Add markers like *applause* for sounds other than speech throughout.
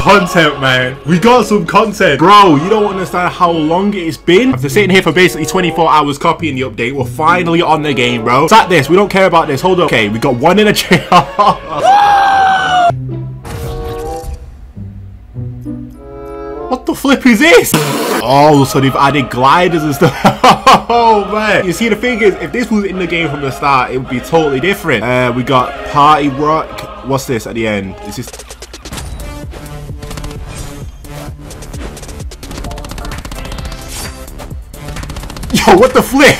Content, man. We got some content. Bro, you don't understand how long it's been. After sitting here for basically 24 hours copying the update, we're finally on the game, bro. It's like this. We don't care about this. Hold up. Okay, we got one in a chair. *laughs* What the flip is this? Oh, so they've added gliders and stuff. *laughs* oh, man. You see, the thing is, if this was in the game from the start, it would be totally different. Uh, we got Party Rock. What's this at the end? Is this is... What the flip?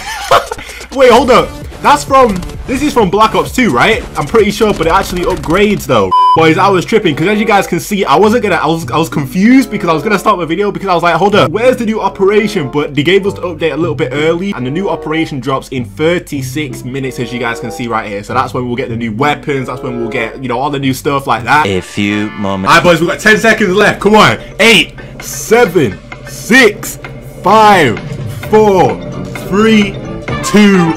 *laughs* Wait, hold up. That's from... This is from Black Ops 2, right? I'm pretty sure, but it actually upgrades, though. Boys, I was tripping because as you guys can see, I wasn't gonna, I was, I was confused because I was gonna start my video because I was like, hold up, where's the new operation? But they gave us the update a little bit early and the new operation drops in 36 minutes as you guys can see right here. So that's when we'll get the new weapons. That's when we'll get, you know, all the new stuff like that. A few moments. All right, boys, we've got 10 seconds left. Come on. Eight, seven, six, five, four, three, two,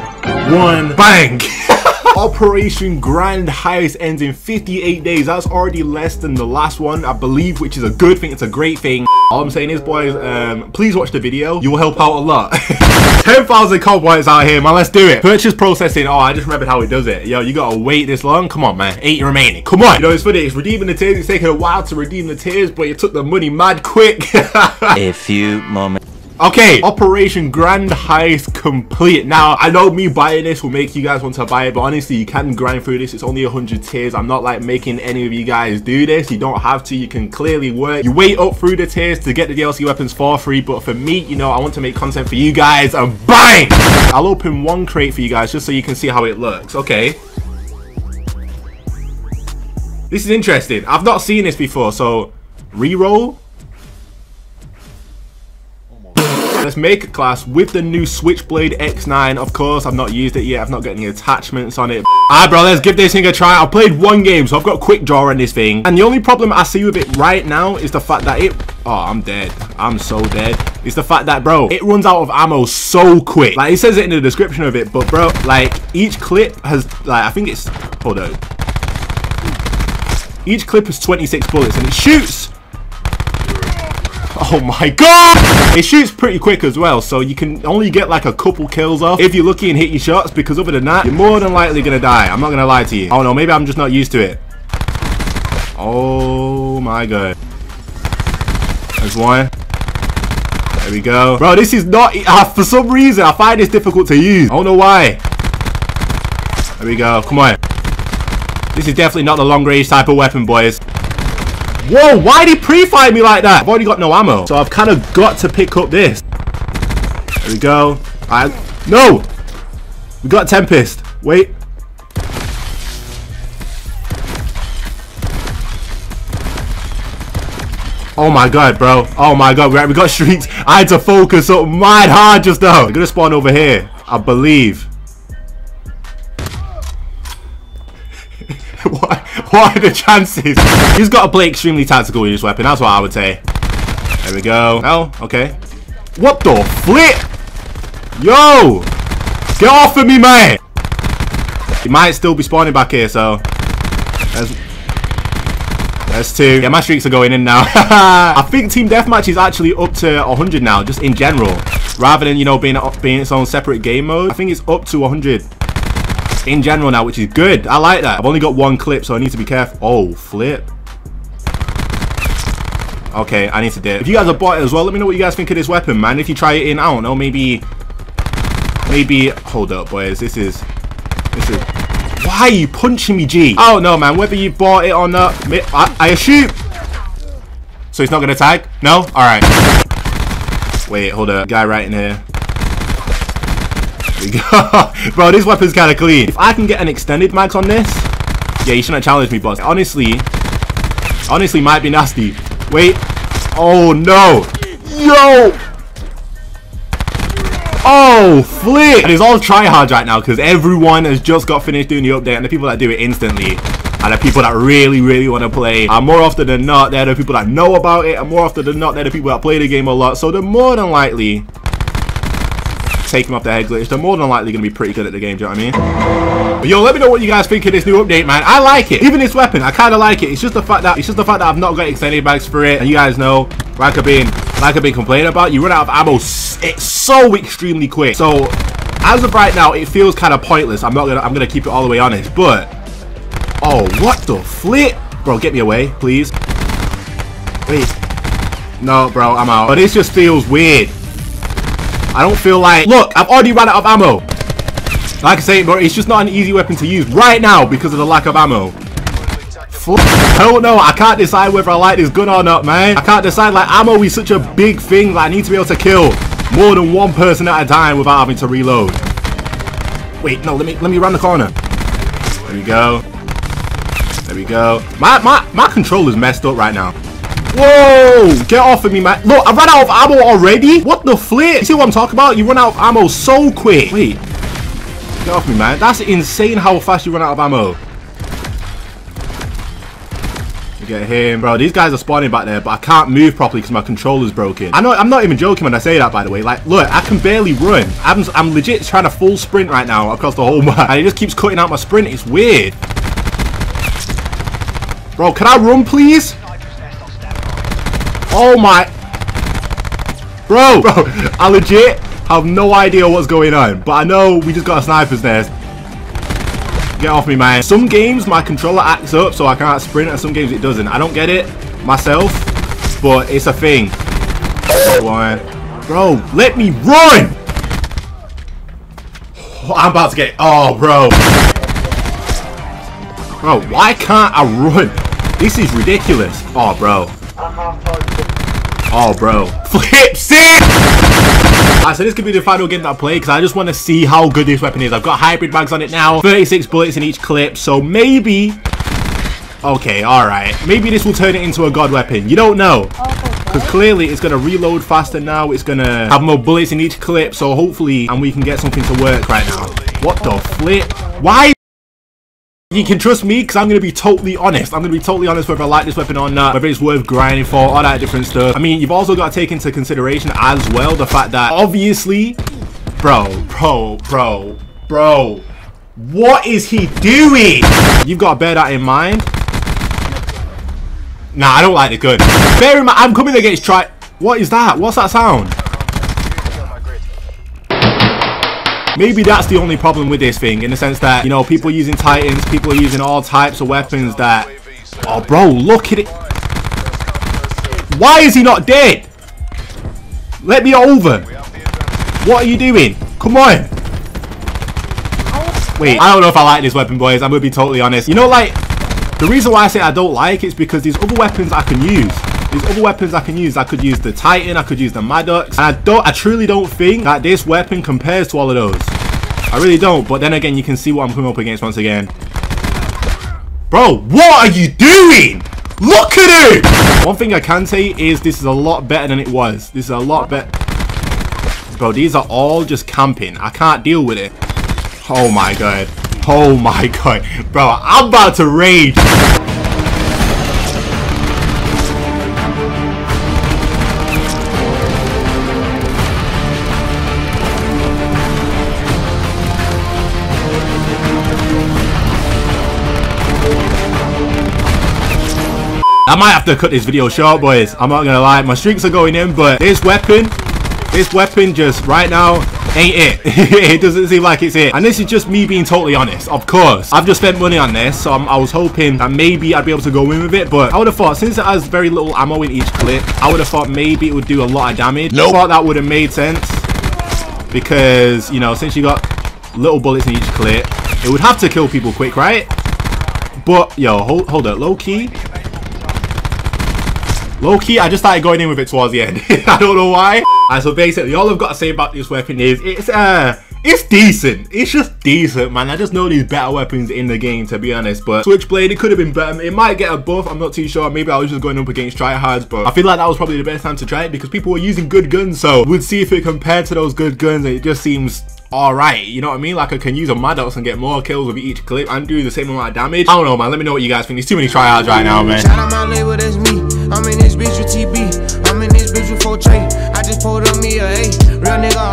one. Bang. *laughs* Operation Grand Heist ends in 58 days. That's already less than the last one, I believe, which is a good thing. It's a great thing. All I'm saying is, boys, um, please watch the video. You will help out a lot. *laughs* 10,000 cowboys out here, man. Let's do it. Purchase processing. Oh, I just remembered how it does it. Yo, you gotta wait this long? Come on, man. Eight remaining. Come on. You know, it's funny. It's redeeming the tiers. It's taking a while to redeem the tiers, but you took the money mad quick. *laughs* A few moments. Okay, Operation Grand Heist complete. Now, I know me buying this will make you guys want to buy it, but honestly, you can grind through this. It's only 100 tiers. I'm not like making any of you guys do this. You don't have to. You can clearly work. You wait up through the tiers to get the DLC weapons for free, but for me, you know, I want to make content for you guys and bang! I'll open one crate for you guys just so you can see how it looks. Okay. This is interesting. I've not seen this before, so reroll. Let's make a class with the new Switchblade X9. Of course, I've not used it yet. I've not got any attachments on it. Alright, bro, let's give this thing a try. I've played one game, so I've got quick draw on this thing. And the only problem I see with it right now is the fact that it... Oh, I'm dead. I'm so dead. It's the fact that, bro, it runs out of ammo so quick. Like, it says it in the description of it, but, bro, like, each clip has, like, I think it's... Hold on. Each clip has 26 bullets, and it shoots Oh my god! It shoots pretty quick as well, so you can only get like a couple kills off if you're lucky and hit your shots, because other than that, you're more than likely gonna die. I'm not gonna lie to you. Oh no, maybe I'm just not used to it. Oh my god. There's one. There we go. Bro, this is not... Uh, for some reason, I find this difficult to use. I don't know why. There we go. Come on. This is definitely not the long range type of weapon, boys. Whoa, why did he pre-fire me like that? I've already got no ammo. So I've kind of got to pick up this. There we go. I No! We got Tempest. Wait. Oh my god, bro. Oh my god, we got *laughs* streaks. I had to focus up mad hard just now. We're gonna spawn over here, I believe. *laughs* what, are the chances? He's got to play extremely tactical with his weapon. That's what I would say. There we go. Oh, okay. What the flip? Yo! Get off of me, man! He might still be spawning back here, so... There's, there's two. Yeah, my streaks are going in now. *laughs* I think Team Deathmatch is actually up to 100 now, just in general. Rather than, you know, being, being its own separate game mode. I think it's up to 100 in general now, which is good. I like that. I've only got one clip, so I need to be careful. Oh, flip. Okay, I need to dip. If you guys have bought it as well, let me know what you guys think of this weapon, man. If you try it in, I don't know, maybe... Maybe... Hold up, boys. This is... This is... Why are you punching me, G? I don't know, man. Whether you bought it or not, I, I assume... So he's not going to tag? No? Alright. Wait, hold up. Guy right in here. *laughs* Bro, this weapon's kind of clean. If I can get an extended max on this, yeah, you shouldn't challenge me, boss. Honestly, honestly, might be nasty. Wait. Oh, no. Yo. Oh, flip. And it's all tryhard right now because everyone has just got finished doing the update and the people that do it instantly and the people that really, really want to play. And more often than not, they're the people that know about it. And more often than not, they're the people that play the game a lot. So they're more than likely take him off the head glitch, they're more than likely going to be pretty good at the game, do you know what I mean? But yo, let me know what you guys think of this new update, man. I like it. Even this weapon, I kind of like it. It's just the fact that it's just the fact that I've not got extended bags for it. And you guys know, like I've been, like I've been complaining about, you run out of ammo. It's so extremely quick. So as of right now, it feels kind of pointless. I'm not gonna, I'm gonna keep it all the way honest. But oh, what the flip, bro? Get me away, please. Wait. No, bro, I'm out. But this just feels weird. I don't feel like... Look, I've already run out of ammo. Like I say, bro, it's just not an easy weapon to use right now because of the lack of ammo. I don't know. I can't decide whether I like this gun or not, man. I can't decide. Like, ammo is such a big thing that I need to be able to kill more than one person at a time without having to reload. Wait, no, let me let me run the corner. There we go. There we go. My my my controller's messed up right now. Whoa! Get off of me, man. Look, I ran out of ammo already. What the flip? You see what I'm talking about? You run out of ammo so quick. Wait. Get off me, man. That's insane how fast you run out of ammo. Get him. Bro, these guys are spawning back there, but I can't move properly because my controller's broken. I know, I'm not even joking when I say that, by the way. Like, look, I can barely run. I'm, I'm legit trying to full sprint right now across the whole *laughs* map. And it just keeps cutting out my sprint. It's weird. Bro, can I run, please? Oh my... Bro, bro, I legit have no idea what's going on. But I know we just got a sniper's nest. Get off me, man. Some games, my controller acts up so I can't sprint, and some games it doesn't. I don't get it myself, but it's a thing. Bro, let me run! Oh, I'm about to get... Oh, bro. Bro, why can't I run? This is ridiculous. Oh, bro. Oh, bro. Flip sick! Alright, so this could be the final game that I play because I just want to see how good this weapon is. I've got hybrid mags on it now. 36 bullets in each clip. So maybe... Okay, alright. Maybe this will turn it into a god weapon. You don't know. Oh, because clearly it's going to reload faster now. It's going to have more bullets in each clip. So hopefully, and we can get something to work right now. What the flip? Why you can trust me because I'm going to be totally honest. I'm going to be totally honest whether I like this weapon or not, whether it's worth grinding for, all that different stuff. I mean, you've also got to take into consideration as well the fact that obviously, bro, bro, bro, bro, what is he doing? You've got to bear that in mind. Nah, I don't like the gun. Bear in mind, I'm coming against try. What is that? What's that sound? Maybe that's the only problem with this thing, in the sense that, you know, people using Titans, people are using all types of weapons that... Oh, bro, look at it. Why is he not dead? Let me over. What are you doing? Come on. Wait, I don't know if I like this weapon, boys. I'm going to be totally honest. You know, like, the reason why I say I don't like it is because there's other weapons I can use. There's other weapons I can use. I could use the Titan. I could use the Maddox. And I don't. I truly don't think that this weapon compares to all of those. I really don't. But then again, you can see what I'm coming up against once again. Bro, what are you doing? Look at it! One thing I can say is this is a lot better than it was. This is a lot better. Bro, these are all just camping. I can't deal with it. Oh my god. Oh my *laughs* god. Bro, I'm about to rage. I might have to cut this video short, boys. I'm not gonna lie. My streaks are going in, but this weapon, this weapon just right now ain't it. *laughs* it doesn't seem like it's it. And this is just me being totally honest. Of course, I've just spent money on this, so I'm, i was hoping that maybe I'd be able to go in with it. But I would have thought, since it has very little ammo in each clip, I would have thought maybe it would do a lot of damage. Nope. I thought that would have made sense. Because, you know, since you got little bullets in each clip, it would have to kill people quick, right? But, yo, hold, hold up. Low key, Low key, I just started going in with it towards the end. *laughs* I don't know why. And so basically, all I've got to say about this weapon is it's uh it's decent. It's just decent, man. I just know these better weapons in the game, to be honest. But Switchblade, it could have been better. It might get a buff. I'm not too sure. Maybe I was just going up against tryhards, but I feel like that was probably the best time to try it because people were using good guns. So we'd see if it compared to those good guns. it just seems alright, you know what I mean? Like I can use a Maddox and get more kills with each clip and do the same amount of damage. I don't know, man. Let me know what you guys think. There's too many tryhards right now, man. A A. Real nigga